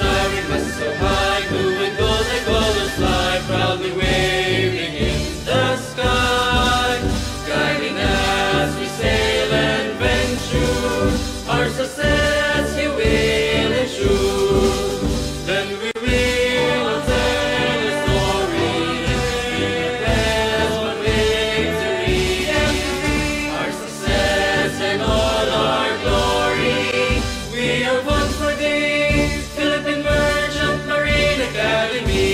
towering mast so high, moving gold like walrus fly, proudly waving in the sky. Guiding as we sail and venture, our success. me